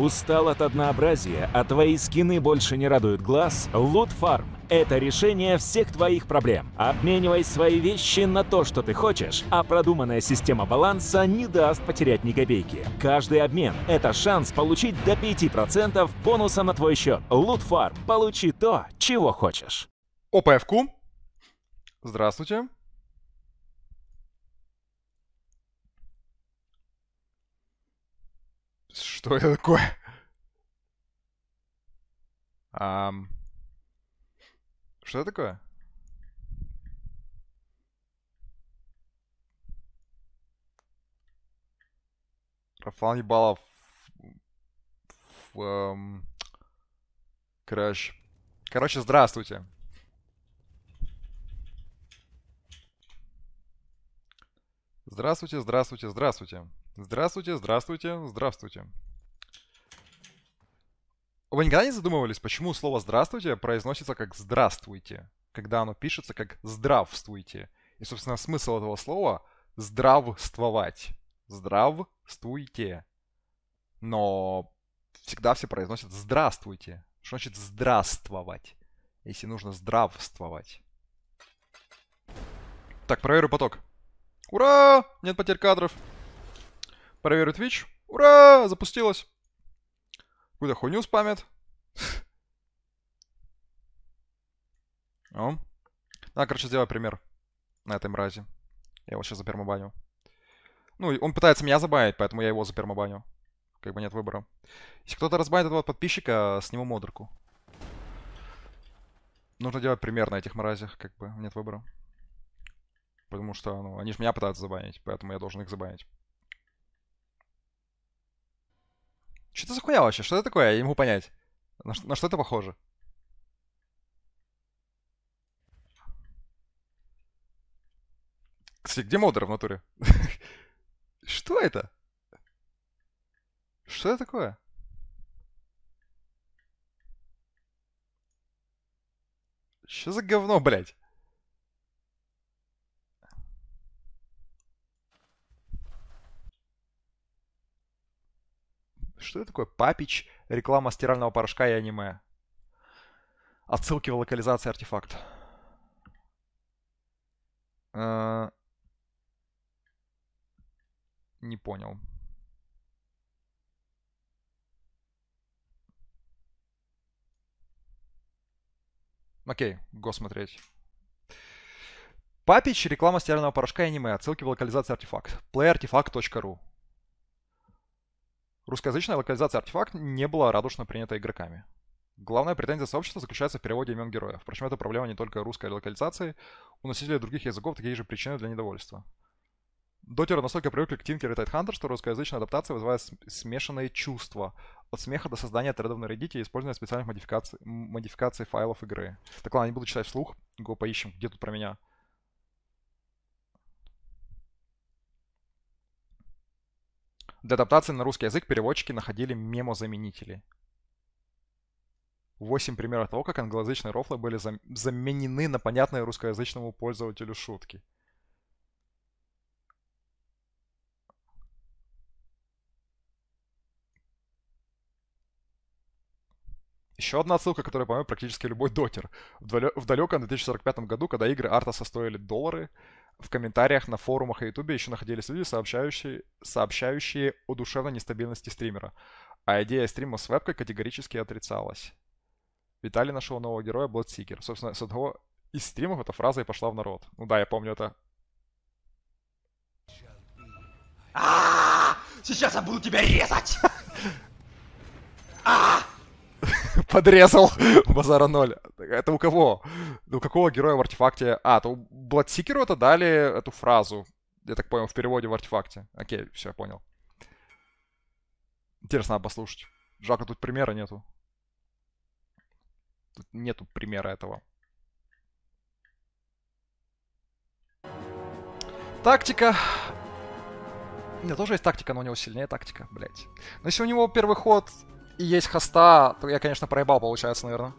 Устал от однообразия, а твои скины больше не радуют глаз? Farm – это решение всех твоих проблем. Обменивай свои вещи на то, что ты хочешь, а продуманная система баланса не даст потерять ни копейки. Каждый обмен – это шанс получить до 5% бонуса на твой счет. Farm – получи то, чего хочешь. ОПФК. Здравствуйте. Что это такое? Ам... Что это такое? Рафал ебало в, эм... Короче. Короче, здравствуйте. Здравствуйте, здравствуйте, здравствуйте. Здравствуйте, здравствуйте, здравствуйте. Вы никогда не задумывались, почему слово «здравствуйте» произносится как «здравствуйте», когда оно пишется как «здравствуйте»? И, собственно, смысл этого слова — «здравствовать». «Здравствуйте». Но всегда все произносят «здравствуйте». Что значит «здравствовать», если нужно «здравствовать»? Так, проверю поток. Ура! Нет потерь кадров. Проверю Twitch. Ура! Запустилось. Какую-то хуйню спамят. О. Надо, короче, сделать пример на этой мразе. Я его сейчас запермобаню. Ну, он пытается меня забанить, поэтому я его запермобаню. Как бы нет выбора. Если кто-то разбанит этого подписчика, сниму модерку. Нужно делать пример на этих мразях, как бы нет выбора. Потому что, ну, они же меня пытаются забанить, поэтому я должен их забанить. Что это за хуя вообще? Что это такое? Я не могу понять. На, на что это похоже? Кстати, где модеры в натуре? Что это? Что это такое? Что за говно, блядь? Что это такое? Папич, реклама стирального порошка и аниме. Отсылки в локализации артефакт. Э, не понял. Окей, го смотреть. Папич, реклама стирального порошка и аниме. Отсылки в локализации артефакт. playartifact.ru Русскоязычная локализация артефакт не была радушно принята игроками. Главная претензия сообщества заключается в переводе имен героев. Впрочем, это проблема не только русской локализации. У носителей других языков такие же причины для недовольства. Дотеры настолько привыкли к Tinker и Tidehunter, что русскоязычная адаптация вызывает смешанные чувства. От смеха до создания тредов на Reddit и использования специальных модификаций, модификаций файлов игры. Так ладно, не буду читать вслух. Го поищем, где тут про меня. Для адаптации на русский язык переводчики находили мемозаменители. Восемь примеров того, как англоязычные рофлы были заменены на понятные русскоязычному пользователю шутки. Еще одна отсылка, которая поймет практически любой дотер. В далеком 2045 году, когда игры Артаса стоили доллары, в комментариях на форумах и ютубе еще находились люди, сообщающие, сообщающие о душевной нестабильности стримера. А идея стрима с вебкой категорически отрицалась. Виталий нашел нового героя Bloodseeker. Собственно, с одного из стримов эта фраза и пошла в народ. Ну да, я помню это. Сейчас я буду тебя резать! А! Подрезал. Базара ноль. Это у кого? У какого героя в артефакте? А, то у Бладсикеру это дали эту фразу. Я так понял, в переводе в артефакте. Окей, все, понял. Интересно, надо послушать. Жалко, тут примера нету. Тут нету примера этого. Тактика. У меня тоже есть тактика, но у него сильнее тактика, блять. Но если у него первый ход и есть хоста, то я, конечно, проебал, получается, наверное.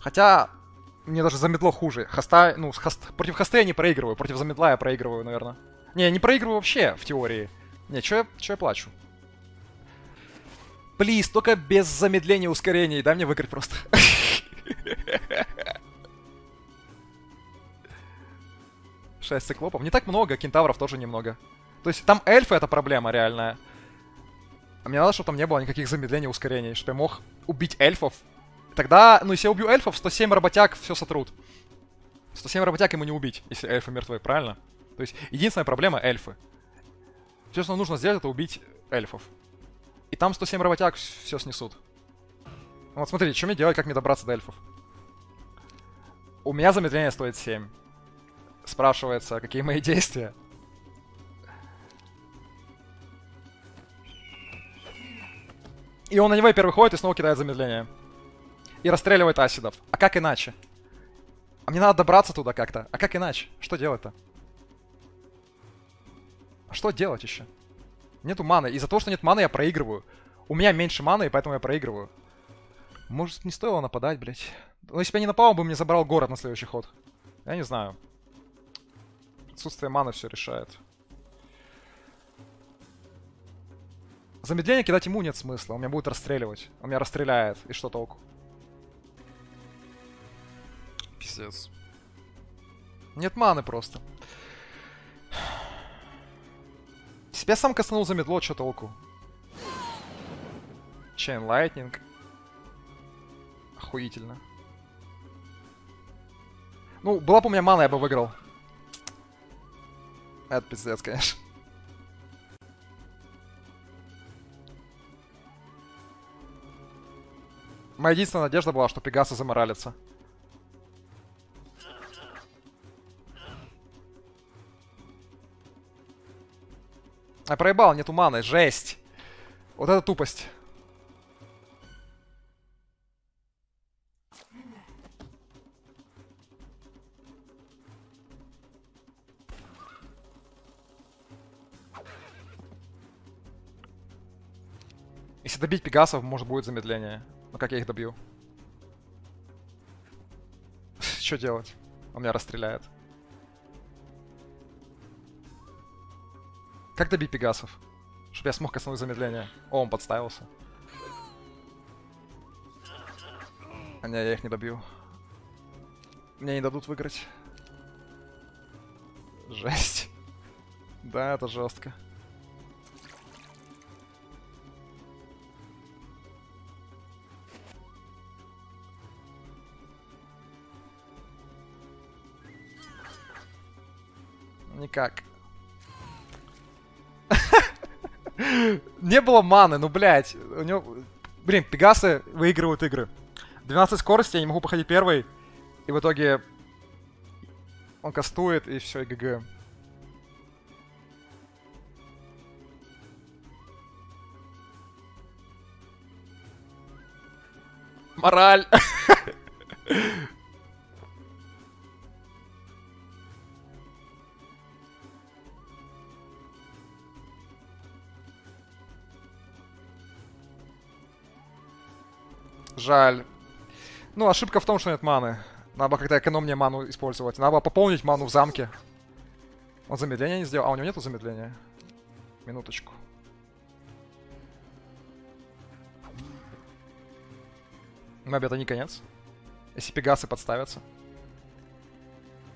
Хотя, мне даже заметло хуже. Хоста, ну, хост... против хоста я не проигрываю, против замедла я проигрываю, наверное. Не, не проигрываю вообще, в теории. Не, чё я, чё я плачу? Плиз, только без замедления ускорений. Дай мне выиграть просто. Шесть циклопов. Не так много, кентавров тоже немного. То есть там эльфы это проблема реальная. А мне надо, чтобы там не было никаких замедлений, ускорений, чтобы я мог убить эльфов. Тогда, ну, если я убью эльфов, 107 работяг все сотрут. 107 работяг ему не убить, если эльфы мертвы, правильно? То есть, единственная проблема — эльфы. Все, что нужно сделать, это убить эльфов. И там 107 работяг все снесут. Вот смотрите, что мне делать, как мне добраться до эльфов? У меня замедление стоит 7. Спрашивается, какие мои действия. И он на него и первый ходит и снова кидает замедление. И расстреливает асидов. А как иначе? А мне надо добраться туда как-то. А как иначе? Что делать-то? А что делать еще? Нету маны. Из-за того, что нет маны, я проигрываю. У меня меньше маны, и поэтому я проигрываю. Может, не стоило нападать, блядь. Ну, если бы я не напал, он бы мне забрал город на следующий ход. Я не знаю. Отсутствие маны все решает. Замедление кидать ему нет смысла. Он меня будет расстреливать. Он меня расстреляет. И что толку? Пиздец. Нет маны просто. Себя сам коснул замедло, что толку? Chain Lightning. Охуительно. Ну, была бы у меня мана, я бы выиграл. Это пиздец, конечно. Моя единственная надежда была, что Пегаса заморалится. А проебал, нету маны, жесть. Вот это тупость. Если добить пегасов, может будет замедление. Как я их добью? Что делать? Он меня расстреляет. Как добить пегасов? Чтобы я смог коснуть замедление. О, он подставился. А не, я их не добью. Мне не дадут выиграть. Жесть. Да, это жестко. Никак. Не было маны, ну, блядь. У него... Блин, Пегасы выигрывают игры. 12 скорости, я не могу походить первый. И в итоге он кастует, и все, и ГГ. Мораль. Жаль. Ну, ошибка в том, что нет маны. Надо было как-то экономнее ману использовать. Надо было пополнить ману в замке. Он замедление не сделал. А, у него нету замедления. Минуточку. Мэби, это не конец. Если пегасы подставятся.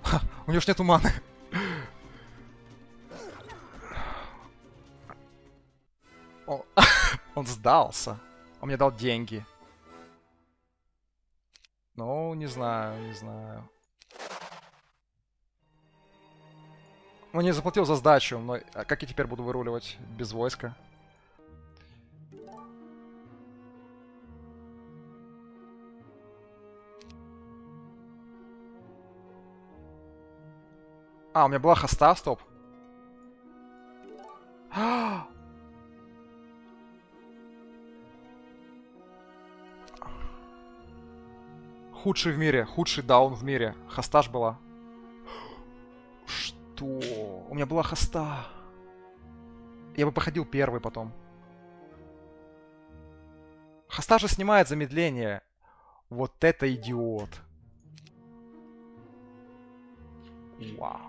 Ха, у него ж нету маны. Он, он сдался. Он мне дал деньги. Не знаю, не знаю. Ну, не заплатил за сдачу, но а как я теперь буду выруливать без войска? А, у меня была хоста, стоп. Худший в мире, худший даун в мире. Хастаж была. Что? У меня была хаста. Я бы походил первый потом. Хаста же снимает замедление. Вот это идиот. Вау.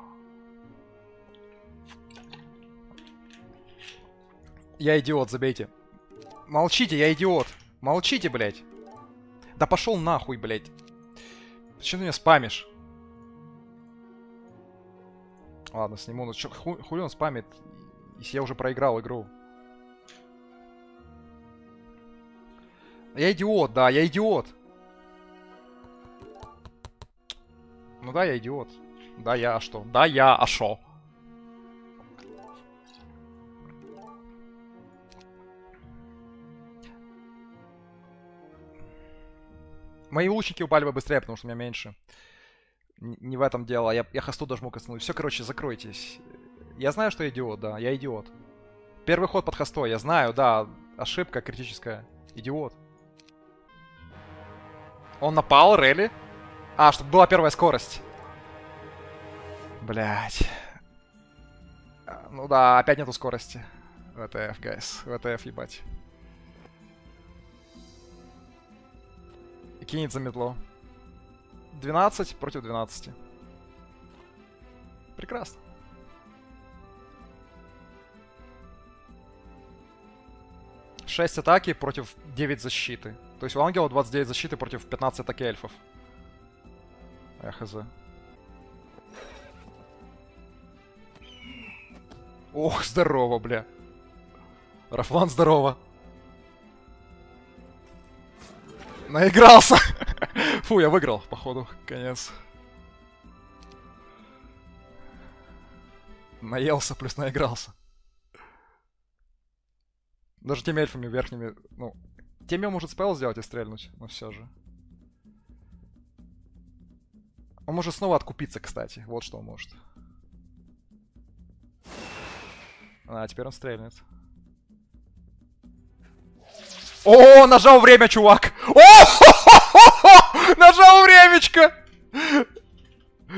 Я идиот, забейте. Молчите, я идиот. Молчите, блядь. Да пошел нахуй, блядь. Зачем ты меня спамишь? Ладно, сниму. Ну, чё, ху, хули он спамит, если я уже проиграл игру? Я идиот, да, я идиот. Ну да, я идиот. Да, я, а что? Да, я, а шо? Мои лучники упали бы быстрее, потому что у меня меньше. Не в этом дело. Я, я хосту даже мог остановить. Все, короче, закройтесь. Я знаю, что я идиот, да, я идиот. Первый ход под хостой, я знаю, да. Ошибка критическая. Идиот. Он напал, Релли? А, чтобы была первая скорость. Блять. Ну да, опять нету скорости. ВТФ, гайс. ВТФ, ебать. Кинет за метло. 12 против 12. Прекрасно. Шесть атаки против 9 защиты. То есть у ангела 29 защиты против 15 атаки эльфов. Я хз. Ох, здорово, бля. Рафлан, здорово. Наигрался. Фу, я выиграл, походу. Конец. Наелся, плюс наигрался. Даже теми эльфами верхними, ну... Теми может спел сделать и стрельнуть, но все же. Он может снова откупиться, кстати. Вот что он может. А, теперь он стрельнет. О, нажал время, чувак! О, нажал времечко!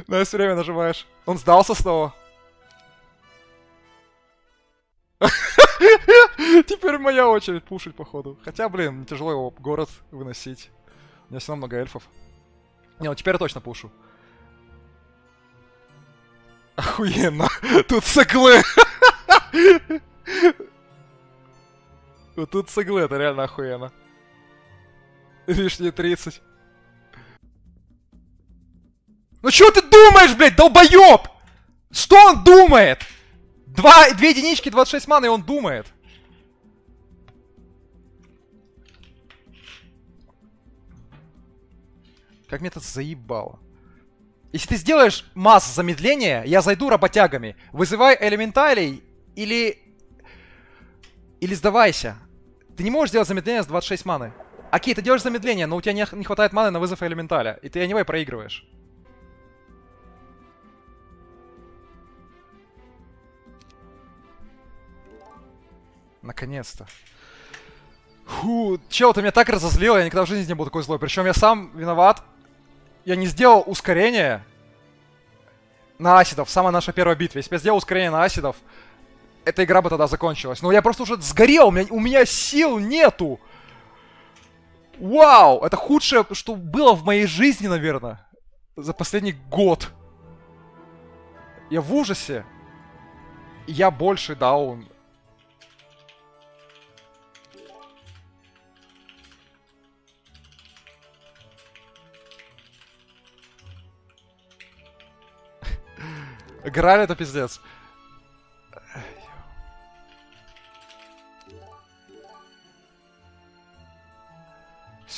На все время нажимаешь. Он сдался снова. Теперь моя очередь пушить, походу. Хотя, блин, тяжело его город выносить. У меня все равно много эльфов. Не, ну теперь я точно пушу. Охуенно. Тут циклы. Вот тут с иглы, это реально охуенно. Лишние 30. Ну что ты думаешь, блядь, долбоёб? Что он думает? Два, две единички, 26 маны, и он думает. Как мне это заебало. Если ты сделаешь масс замедления, я зайду работягами. Вызывай элементалей или... Или сдавайся. Ты не можешь сделать замедление с 26 маны. Окей, ты делаешь замедление, но у тебя не, хватает маны на вызов элементаля. И ты anyway проигрываешь. Наконец-то. Фу, чел, ты меня так разозлил, я никогда в жизни не был такой злой. Причем я сам виноват. Я не сделал ускорение на асидов, самая наша первая битва. Если бы я сделал ускорение на асидов, эта игра бы тогда закончилась. Но я просто уже сгорел, у меня, у меня сил нету. Вау, это худшее, что было в моей жизни, наверное, за последний год. Я в ужасе. Я больше даун. Граль это пиздец.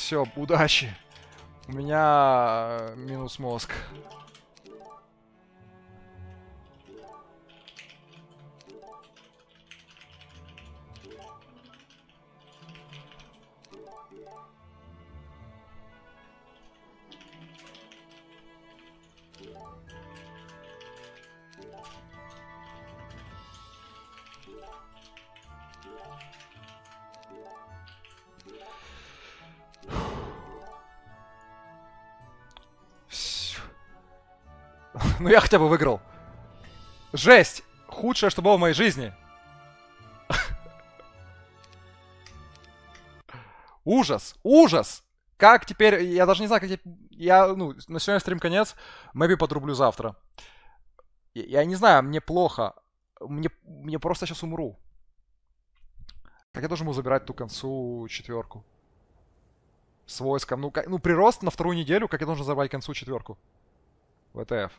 Все, удачи. У меня э, минус мозг. Ну я хотя бы выиграл. Жесть! Худшее, что было в моей жизни. Ужас! Ужас! Как теперь... Я даже не знаю, как теперь... Я, ну, на сегодня стрим конец. Мэби подрублю завтра. Я, я не знаю, мне плохо. Мне, мне просто сейчас умру. Как я должен был забирать ту концу четверку? С войском. Ну, как, ну, прирост на вторую неделю, как я должен забрать концу четверку? ВТФ.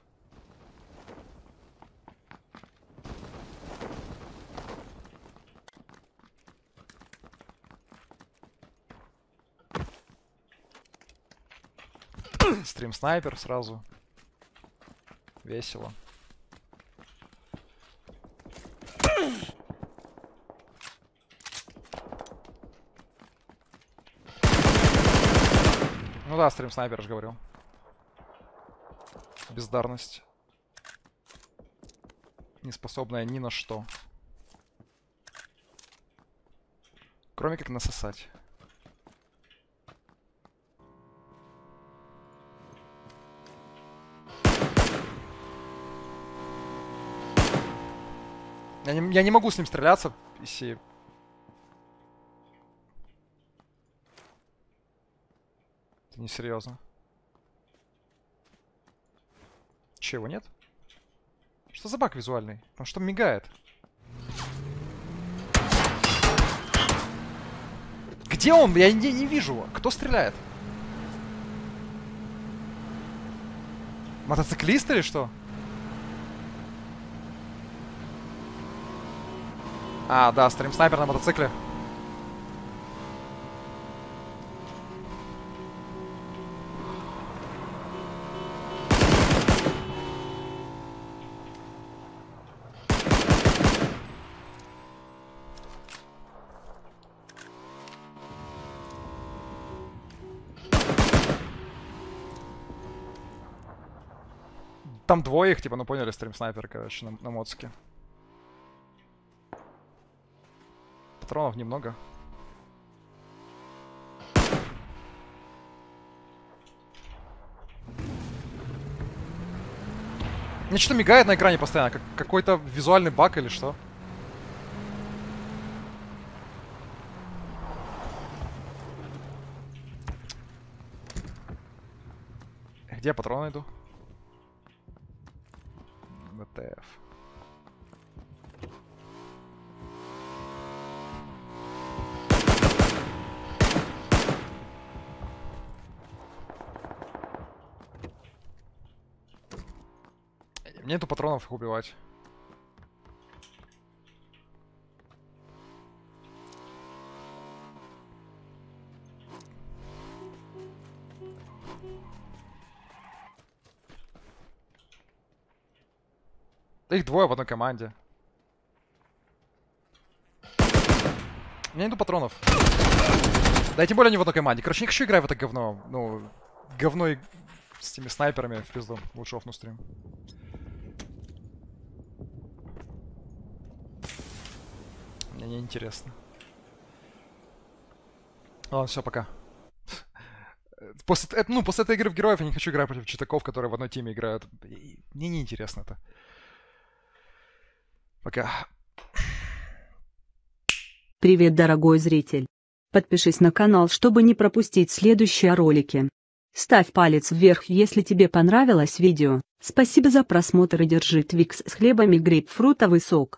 Стрим снайпер сразу. Весело. Ну да, стрим снайпер же говорил. Бездарность. Неспособная ни на что. Кроме как насосать. Я не, я не могу с ним стреляться, если... Это несерьезно. Чего, нет? Что за баг визуальный? Там что мигает? Где он? Я не, не вижу его. Кто стреляет? Мотоциклист или что? А, да, стрим снайпер на мотоцикле. Там двое их, типа, ну поняли, стрим снайпер, короче, на, на моцике. Патронов немного. Мне что-то мигает на экране постоянно, как какой-то визуальный баг или что. Где я патроны найду? ВТФ. Нету патронов их убивать. Их двое в одной команде. У меня нету патронов. Да и тем более не в одной команде. Короче, не хочу играть в это говно. Ну, говно и с этими снайперами в пизду. Лучше офну стрим. Мне не интересно. Ладно, все, пока. После, ну, после этой игры в героев я не хочу играть против читаков, которые в одной теме играют. Мне не интересно это. Пока. Привет, дорогой зритель. Подпишись на канал, чтобы не пропустить следующие ролики. Ставь палец вверх, если тебе понравилось видео. Спасибо за просмотр и держи Твикс с хлебами грейпфрутовый сок.